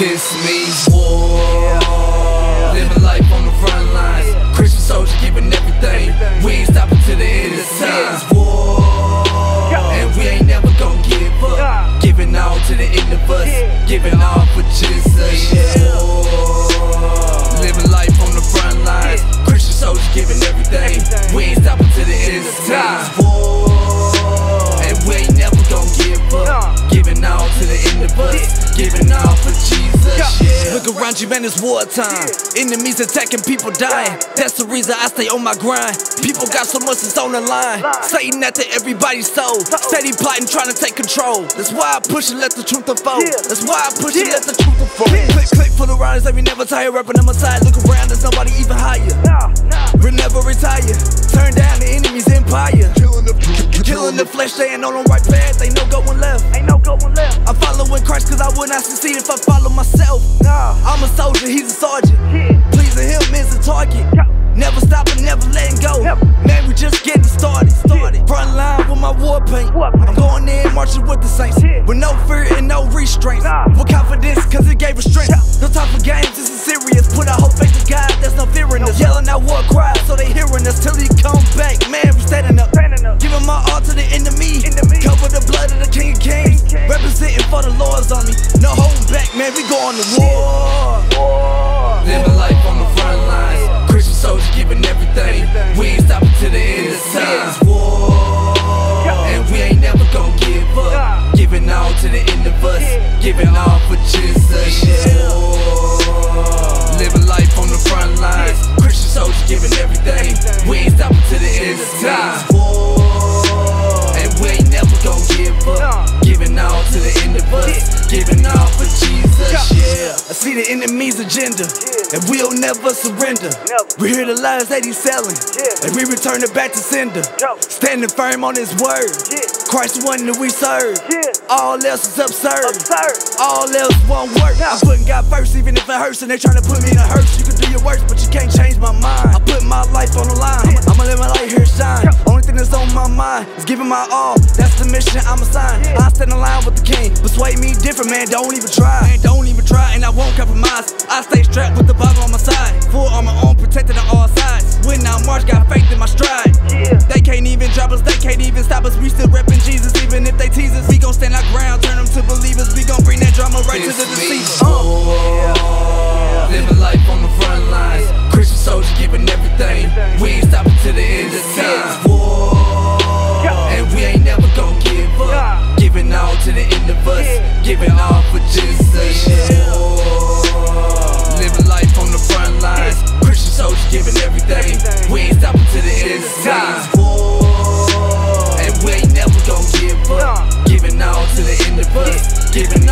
This means war. Living life on the front lines. Christian soldier giving everything. We ain't stopping till the end of times. War. And we ain't never gonna give up. Giving all to the end of us. Giving all for Jesus. War. Living life on the front lines. Christian soldier giving everything. We ain't stopping till the end of times. War. And we ain't never gonna give up. Giving all to the end of us. Giving all around you, man, it's wartime. Enemies attacking, people dying. That's the reason I stay on my grind. People got so much that's on the line. Satan after everybody's soul. Steady plotting, trying to take control. That's why I push and let the truth unfold. That's why I push and let the truth unfold. Click, click for the riders, they never tire. Rapping on my side. Look around, there's nobody even higher. We'll never retire. Turn down the enemy's empire. Killing the flesh, they ain't on the right path. Ain't no going left. Christ cause I would not succeed if I follow myself. Nah. I'm a soldier, he's a sergeant. Yeah. Pleasing him is a target. Never stopping, never letting go. We going war. War. Living life on the front lines. Christian soldiers giving everything. We ain't stopping till the end of times. War. And we ain't never gonna give up. Giving all to the end of us. Giving all for Jesus. Yeah. War. Living life on the front lines. Christian soldiers giving everything. We ain't stopping till the end of times. I see the enemy's agenda, and we'll never surrender. We hear the lies that he's selling, and we return it back to sender. Standing firm on his word. Christ one that we serve. All else is absurd. All else won't work. I'm putting God first, even if it hurts, and they trying to put me in a hearse. You can do your worst, but you can't change my mind. I put my life on the line. I'ma, let my light here shine. Only thing that's on my mind is giving my all. That's the mission I'm assigned. I stand in line with the king. Persuade me different, man. Don't even try. Man, don't even try, and I won't compromise. I stay strapped with the Bible on my side. Full armor on, protected on all sides. When I march, got faith in my stride. Yeah. They can't even drop us, they can't even stop us. We still reppin' Jesus, even if they tease us. We gon' stand our ground, turn them to believers. We gon' bring that drama right to the This. Uh. war. Living life on the front lines. Christian soldiers giving everything. We ain't stopping till the end of times. War. And we ain't never gonna give up. Giving all to the end of us. Giving all for Jesus. Giving